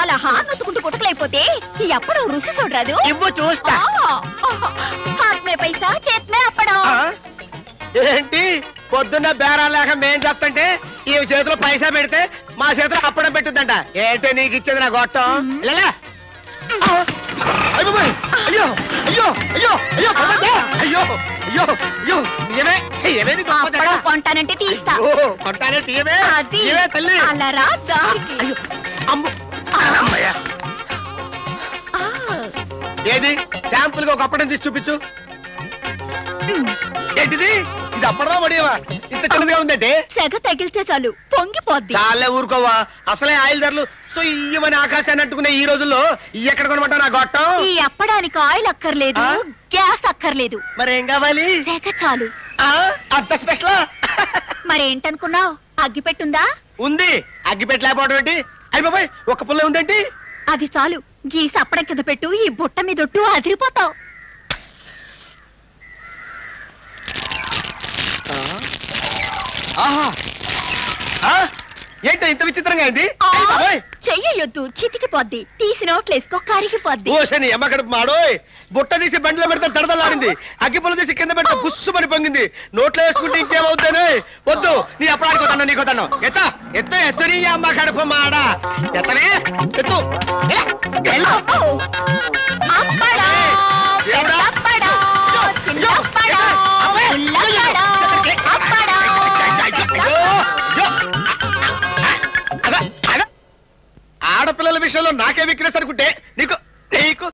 అలా హార్నొత్తుకుంటూ కొట్టుకులైపోతే ఈ అప్పడం రుచి చూడరాదు. ఇవ్వు చూస్తా. హాత్ మే పైసా చేత్ మే అప్పడం? ఏంటి? పొద్దున్న బేరాలు లేక మేం చెప్తుంటే ఈ చేతిలో పైసా పెడితే మా చేతిలో అప్పడం పెట్టుద్దంట. ఏంటి నీకు ఇచ్చేది నా గొట్టం? లేలా? అయ్య! అయ్యో అయ్యో అయ్యో పడవద్దా? అయ్యో అయ్యో అయ్యో. ఏమే ఏమే నీకు దెబ్బ? కొంటానంటే తీస్తా. తీయమే అది తీయమే తల్లి. అలా రా దారికి అయ్యో అమ్ము. అమ్మయ్య. ఆ, ఏది? శాంపుల్గా ఒక అప్పడం తీసి చూపించు. ఏంటిది? ఇది అప్పడమా పడేవా ఇంత చిన్నదిగా ఉందంటే? సెగ తగిలితే చాలు. పొంగిపోద్ది. చాలే ఊరుకోవా. అసలే ఆయిల్ ధరలు సో ఇయ్యమని ఆకాశాన్ని అంటుకునే ఈ రోజుల్లో ఎక్కడ కొనమంటావు నా గొట్టం? ఈ అప్పడానికి ఆయిల్ అక్కర్లేదు? గ్యాస్ అక్కర్లేదు. మరేం కావాలి? సెగ చాలు. అంత స్పెషల్? మరేంటనుకున్నావు అగ్గి పెట్టుందా ఉంది. అగ్గి పెట్టలేకపోవడం ఏంటి? అయ్యి బాబాయ్ ఒక్క పుల్ల ఉందేంటి? అది చాలు. గీసి అప్పడం కింద పెట్టు ఈ బుట్ట మీదొట్టు అదిరిపోతావు ఆహా ఆ, ఏంటో ఇంత విచిత్రంగా అయింది. చెయ్యొద్దు చితికిపోద్ది. తీసి నోట్లేసుకో కరిగిపోద్ది. ఓసని అమ్మ కడుపు మాడోయ్. బుట్ట తీసి బండిలో పెడితే దడదలాడింది అగ్గిపుల్ల తీసి కింద పెడితే బుస్సుమని పొంగింది. నోట్లో వేసుకుంటే ఇంకేమవుతానే వద్దు నీ అప్పుడు నీకు కొతాను ఎత్త ఎత్త ఎత్తు నీ అమ్మ కడుపు మాడ. ఎత్తనే ఎత్తు. పిల్లల విషయంలో నాకే విక్రేస్తారు నీకు నీకు